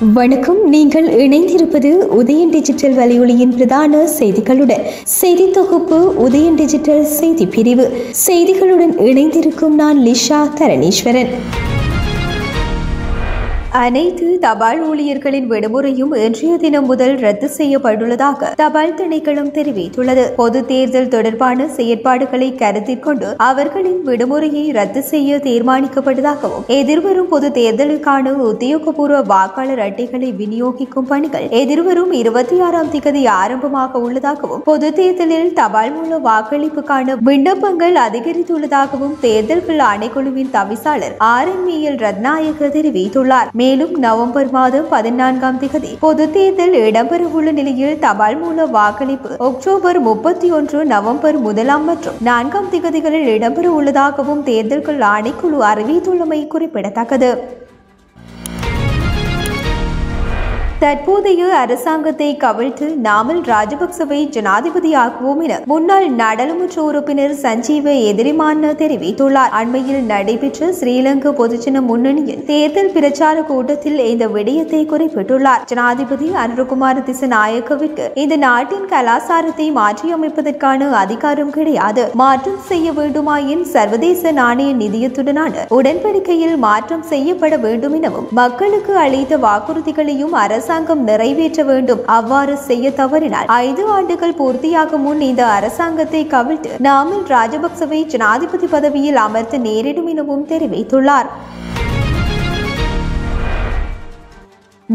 வணக்கம் நீங்கள் இணைந்திருப்பது உதயன் டிஜிட்டல் வலையொலியின் பிரதான செய்திகளுடன் செய்தி தொகுப்பு உதயன் டிஜிட்டல் செய்தி பிரிவு. செய்திகளுடன் இணைந்திருக்கும் நான் லிஷா தரணீஸ்வரன். அனைத்து தபால் ஊழியர்களின் விடுமுறையும் இன்றைய தினம் முதல் ரத்து செய்யப்பட்டுள்ளதாக தபால் திணைக்களம் தெரிவித்துள்ளது. பொது தேர்தல் தொடர்பான செயற்பாடுகளை கருத்தில் கொண்டு அவர்களின் விடுமுறையை ரத்து செய்ய தீர்மானிக்கப்பட்டதாகவும் எதிர்வரும் பொது தேர்தலுக்கான உத்தியோகபூர்வ வாக்காளர் அட்டைகளை விநியோகிக்கும் பணிகள் எதிர்வரும் இருபத்தி ஆறாம் திகதி ஆரம்பமாக உள்ளதாகவும் பொது தேர்தலில் தபால் மூல வாக்களிப்புக்கான விண்ணப்பங்கள் அதிகரித்துள்ளதாகவும் தேர்தல்கள் ஆணைக்குழுவின் தவிசாளர் ஆர் என் ரத்நாயக தெரிவித்துள்ளார். மேலும் நவம்பர் மாதம் பதினான்காம் திகதி பொது தேர்தல் இடம்பெறவுள்ள நிலையில் தபால் மூல வாக்களிப்பு. அக்டோபர் முப்பத்தி ஒன்று நவம்பர் முதலாம் மற்றும் நான்காம் திகதிகளில் இடம்பெற உள்ளதாகவும் தேர்தல்கள் ஆணைக்குழு அறிவித்துள்ளமை குறிப்பிடத்தக்கது. தற்போதைய அரசாங்கத்தை கவிழ்த்து நாமல் ராஜபக்சவை ஜனாதிபதியாக்குவோம் என முன்னாள் நாடாளுமன்ற உறுப்பினர் சஞ்சீவ எதிரிமான தெரிவித்துள்ளார். அண்மையில் நடைபெற்ற ஸ்ரீலங்கா பொதுஜன முன்னணியின் தேர்தல் பிரச்சார கூட்டத்தில் இந்த விடயத்தை குறிப்பிட்டுள்ளார். ஜனாதிபதி அனுருகுமார் திசநாயக்கவிற்கு இந்த நாட்டின் கலாச்சாரத்தை மாற்றியமைப்பதற்கான அதிகாரம் கிடையாது. மாற்றம் செய்ய வேண்டுமாயின் சர்வதேச நாணய நிதியத்துடனான உடன்படிக்கையில் மாற்றம் செய்யப்பட வேண்டும் எனவும் மக்களுக்கு அளித்த வாக்குறுதிகளையும் அரசு அரசாங்கம் நிறைவேற்ற வேண்டும். அவ்வாறு செய்ய தவறினால் ஐந்து ஆண்டுகள் பூர்த்தியாகும் முன் இந்த அரசாங்கத்தை கவிழ்த்து நாமல் ராஜபக்சவை ஜனாதிபதி பதவியில் அமர்த்த நேரிடும் எனவும் தெரிவித்துள்ளார்.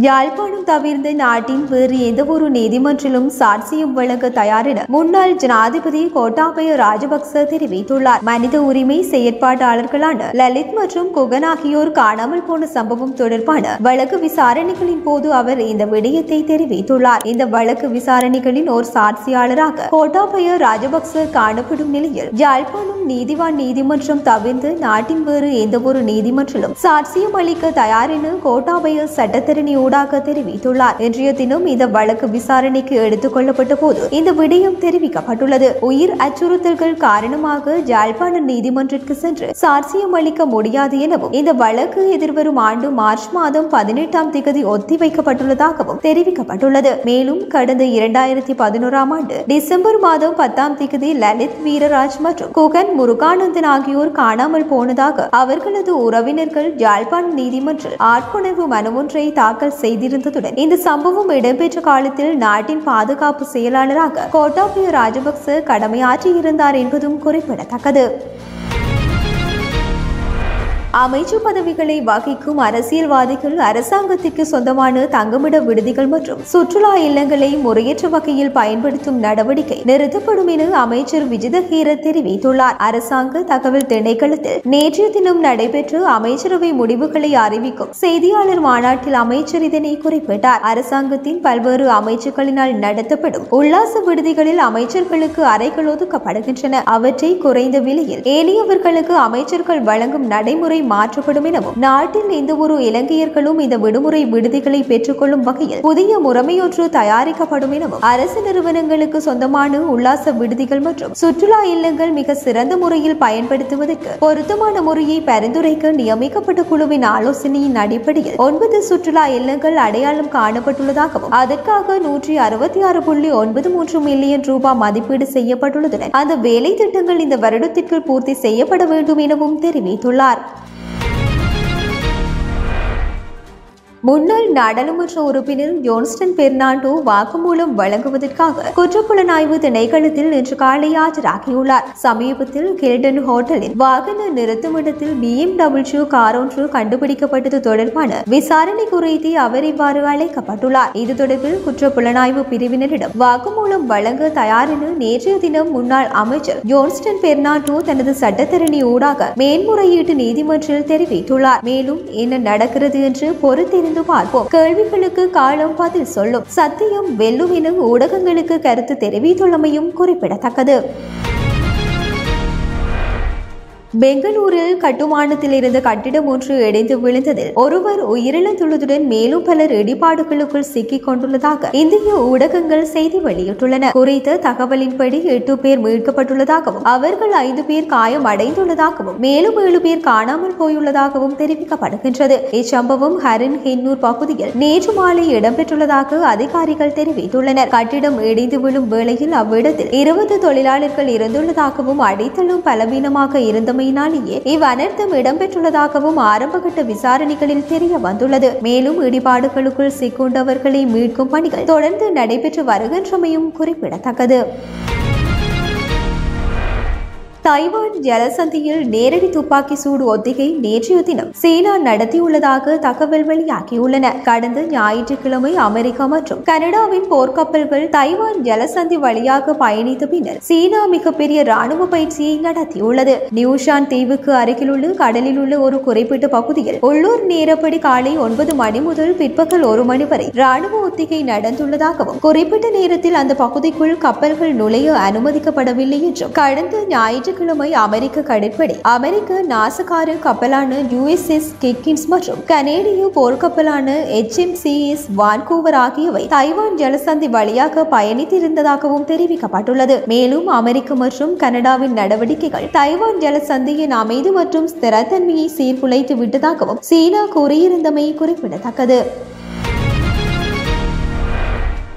யாழ்ப்பாணம் தவிர்ந்த நாட்டின் வேறு எந்த ஒரு நீதிமன்றிலும் சாட்சியம் வழங்க தயார் என முன்னாள் ஜனாதிபதி கோட்டாபய ராஜபக்ச தெரிவித்துள்ளார். மனித உரிமை செயற்பாட்டாளர்களான லலித் மற்றும் குகன் ஆகியோர் காணாமல் போன சம்பவம் தொடர்பான வழக்கு விசாரணைகளின் போது அவர் இந்த விடயத்தை தெரிவித்துள்ளார். இந்த வழக்கு விசாரணைகளின் ஓர் சாட்சியாளராக கோட்டாபய ராஜபக்ச காணப்படும் நிலையில் யாழ்ப்பாணம் நீதிவான் நீதிமன்றம் தவிர்த்து நாட்டின் வேறு எந்த ஒரு நீதிமன்றிலும் சாட்சியம் அளிக்க தயாரென கோட்டாபய சட்டத்தரணி ஊடாக தெரிவித்துள்ளார். இன்றைய தினம் இந்த வழக்கு விசாரணைக்கு எடுத்துக் கொள்ளப்பட்ட போது இந்த விடயம் தெரிவிக்கப்பட்டுள்ளது. உயிர் அச்சுறுத்தல்கள் காரணமாக ஜாழ்ப்பாண நீதிமன்றத்திற்கு சென்று சாட்சியம் அளிக்க முடியாது எனவும் இந்த வழக்கு எதிர்வரும் ஆண்டு மார்ச் மாதம் பதினெட்டாம் திகதி ஒத்திவைக்கப்பட்டுள்ளதாகவும் தெரிவிக்கப்பட்டுள்ளது. மேலும் கடந்த இரண்டாயிரத்தி பதினோராம் ஆண்டு டிசம்பர் மாதம் பத்தாம் திகதி லலித் வீரராஜ் மற்றும் குகன் முருகானந்தன் ஆகியோர் காணாமல் போனதாக அவர்களது உறவினர்கள் ஜாழ்ப்பாண நீதிமன்றில் ஆட்கொணர்வு மனு ஒன்றை தாக்கல் செய்திருந்ததுடன் இந்த சம்பவம் இடம்பெற்ற காலத்தில் நாட்டின் பாதுகாப்பு செயலாளராக கோட்டாபய ராஜபக்ச கடமையாற்றியிருந்தார் என்பதும் குறிப்பிடத்தக்கது. அமைச்சு பதவிகளை வகிக்கும் அரசியல்வாதிகள் அரசாங்கத்திற்கு சொந்தமான தங்குமிட விடுதிகள் மற்றும் சுற்றுலா இல்லங்களை முறையற்ற வகையில் பயன்படுத்தும் நடவடிக்கை நிறுத்தப்படும் என அமைச்சர் விஜிதஹீர தெரிவித்துள்ளார். அரசாங்க தகவல் திணைக்களத்தில் நேற்றைய தினம் நடைபெற்ற அமைச்சரவை முடிவுகளை அறிவிக்கும் செய்தியாளர் மாநாட்டில் அமைச்சர் இதனை குறிப்பிட்டார். அரசாங்கத்தின் பல்வேறு அமைச்சுக்களினால் நடத்தப்படும் உல்லாச விடுதிகளில் அமைச்சர்களுக்கு அறைகள் ஒதுக்கப்படுகின்றன. அவற்றை குறைந்த விலையில் ஏனையவர்களுக்கு அமைச்சர்கள் வழங்கும் நடைமுறை மாற்றப்படும் எனவும் நாட்டில் எந்த ஒரு இலங்கையர்களும் இந்த விடுமுறை விடுதிகளை பெற்றுக்கொள்ளும் வகையில் புதிய முறைமையொன்று தயாரிக்கப்படும் எனவும் அரசு நிறுவனங்களுக்கு சொந்தமான உல்லாச விடுதிகள் மற்றும் சுற்றுலா இல்லங்கள் மிக சிறந்த முறையில் பயன்படுத்துவதற்கு பொருத்தமான முறையை பரிந்துரைக்க நியமிக்கப்பட்ட குழுவின் ஆலோசனையின் அடிப்படையில் ஒன்பது சுற்றுலா இல்லங்கள் அடையாளம் காணப்பட்டுள்ளதாகவும் அதற்காக நூற்றி அறுபத்தி ஆறு புள்ளி ஒன்பது மூன்று மில்லியன் ரூபாய் மதிப்பீடு செய்யப்பட்டுள்ளதுடன் அந்த வேலை திட்டங்கள் இந்த வருடத்திற்குள் பூர்த்தி செய்யப்பட வேண்டும் எனவும் தெரிவித்துள்ளார். முன்னாள் நாடாளுமன்ற உறுப்பினர் ஜோன்ஸ்டன் பெர்னாண்டோ வாக்குமூலம் வழங்குவதற்காக குற்றப்புலனாய்வு திணைக்களத்தில் இன்று காலை ஆஜராகியுள்ளார். சமீபத்தில் கில்டன் ஹோட்டலில் வாகன நிறுத்துமிடத்தில் பிஎம்டபிள்யூ கார் ஒன்று கண்டுபிடிக்கப்பட்டது தொடர்பான விசாரணை குறித்து அவர் இவ்வாறு அழைக்கப்பட்டுள்ளார். இது தொடர்பில் குற்றப்புலனாய்வு பிரிவினரிடம் வாக்குமூலம் வழங்க தயார் என நேற்றைய தினம் முன்னாள் அமைச்சர் ஜோன்ஸ்டன் பெர்னாண்டோ தனது சட்டத்தரணி ஊடாக மேன்முறையீட்டு நீதிமன்றில் தெரிவித்துள்ளார். மேலும் என்ன நடக்கிறது என்று பொறுத்திருந்து இருந்து பார்ப்போம். கேள்விகளுக்கு காலம் பதில் சொல்லும். சத்தியம் வெல்லும் என ஊடகங்களுக்கு கருத்து தெரிவித்துள்ளமையும் குறிப்பிடத்தக்கது. பெங்களூரில் கட்டுமானத்தில் இருந்த கட்டிடம் ஒன்று இடைந்து விழுந்ததில் ஒருவர் உயிரிழந்துள்ளதுடன் மேலும் பலர் இடிபாடுகளுக்குள் சிக்கிக் கொண்டுள்ளதாக இந்திய ஊடகங்கள் செய்தி வெளியிட்டுள்ளன. குறித்த தகவலின்படி எட்டு பேர் மீட்கப்பட்டுள்ளதாகவும் அவர்கள் ஐந்து பேர் காயம் அடைந்துள்ளதாகவும் மேலும் ஏழு பேர் காணாமல் போயுள்ளதாகவும் தெரிவிக்கப்படுகின்றது. இச்சம்பவம் ஹரின் ஹென்னூர் பகுதியில் நேற்று மாலை இடம்பெற்றுள்ளதாக அதிகாரிகள் தெரிவித்துள்ளனர். கட்டிடம் இடிந்து விழும் வேளையில் அவ்விடத்தில் இருபது தொழிலாளர்கள் இருந்துள்ளதாகவும் அடித்தளம் பலவீனமாக இருந்த இவ் அனைத்தும் இடம்பெற்றுள்ளதாகவும் ஆரம்பகட்ட விசாரணைகளில் தெரிய வந்துள்ளது. மேலும் இடிபாடுகளுக்குள் சிக்குண்டவர்களை மீட்கும் பணிகள் தொடர்ந்து நடைபெற்று வருகின்றமையும் குறிப்பிடத்தக்கது. தைவான் ஜலசந்தியில் நேரடி துப்பாக்கி சூடு ஒத்திகை நேற்றைய தினம் சீனா நடத்தியுள்ளதாக தகவல் வெளியாகியுள்ளன. கடந்த ஞாயிற்றுக்கிழமை அமெரிக்கா மற்றும் கனடாவின் போர்க்கப்பல்கள் தைவான் ஜலசந்தி வழியாக பயணித்த பின்னர் சீனா மிகப்பெரிய ராணுவ பயிற்சியை நடத்தியுள்ளது. நியூஷான் தீவுக்கு அருகிலுள்ள கடலில் உள்ள ஒரு குறிப்பிட்ட பகுதியில் உள்ளூர் நேரப்படி காலை ஒன்பது மணி முதல் பிற்பகல் ஒரு மணி வரை ராணுவ ஒத்திகை நடந்துள்ளதாகவும் குறிப்பிட்ட நேரத்தில் அந்த பகுதிக்குள் கப்பல்கள் நுழைய அனுமதிக்கப்படவில்லை என்றும் கடந்த ஞாயிற்று ஞாயிற்றுக்கிழமை அமெரிக்க கடற்படை அமெரிக்க நாசகார கப்பலான யுஎஸ்எஸ் கிக்கின்ஸ் மற்றும் கனேடிய போர்க்கப்பலான எச்எம்சிஎஸ் வான்கூவர் ஆகியவை தைவான் ஜலசந்தி வழியாக பயணித்திருந்ததாகவும் தெரிவிக்கப்பட்டுள்ளது. மேலும் அமெரிக்க மற்றும் கனடாவின் நடவடிக்கைகள் தைவான் ஜலசந்தியின் அமைதி மற்றும் ஸ்திரத்தன்மையை சீர்குலைத்து விட்டதாகவும் சீனா கூறியிருந்தமை குறிப்பிடத்தக்கது.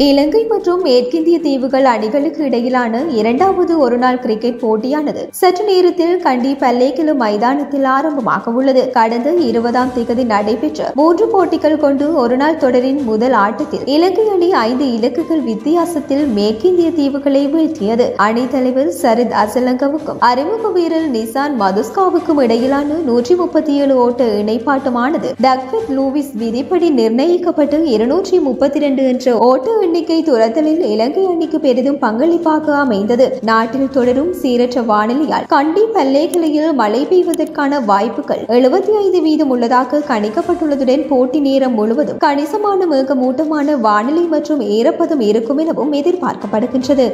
இலங்கை மற்றும் மேற்கிந்திய தீவுகள் அணிகளுக்கு இடையிலான இரண்டாவது ஒருநாள் கிரிக்கெட் போட்டியானது சற்று நேரத்தில் கண்டி பல்லேக்கிலு மைதானத்தில் ஆரம்பமாக உள்ளது. கடந்த இருபதாம் தேதி நடைபெற்ற மூன்று போட்டிகள் கொண்டு ஒருநாள் தொடரின் முதல் ஆட்டத்தில் இலங்கை அணி ஐந்து இலக்குகள் வித்தியாசத்தில் மேற்கிந்திய தீவுகளை வீழ்த்தியது. அணி தலைவர் சரித் அசலங்கவுக்கும் அறிமுக வீரர் நிசான் மதுஸ்காவுக்கும் இடையிலான நூற்றி முப்பத்தி ஏழு ஓட்ட இணைப்பாட்டமானது. டக்வித் லூவிஸ் விதிப்படி நிர்ணயிக்கப்பட்டு இருநூற்றி முப்பத்தி இரண்டு என்ற ஓட்ட எண்ணிக்கை துரத்தலில் இலங்கை அணிக்கு பெரிதும் பங்களிப்பாக அமைந்தது. நாட்டில் தொடரும் சீரற்ற வானிலையால் கண்டி பல்லேகலையில் மழை பெய்வதற்கான வாய்ப்புகள் எழுபத்தி ஐந்து வீதம் உள்ளதாக கணிக்கப்பட்டுள்ளதுடன் போட்டி நேரம் முழுவதும் கணிசமான மேகமூட்டமான வானிலை மற்றும் ஈரப்பதம் இருக்கும் எனவும் எதிர்பார்க்கப்படுகின்றது.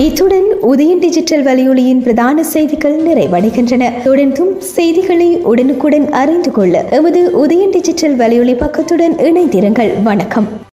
இத்துடன் உதயன் டிஜிட்டல் வலையொலியின் பிரதான செய்திகள் நிறைவடைகின்றன. தொடர்ந்தும் செய்திகளை உடனுக்குடன் அறிந்து கொள்ள எமது உதயன் டிஜிட்டல் வலையொலி பக்கத்துடன் இணைந்திருங்கள். வணக்கம்.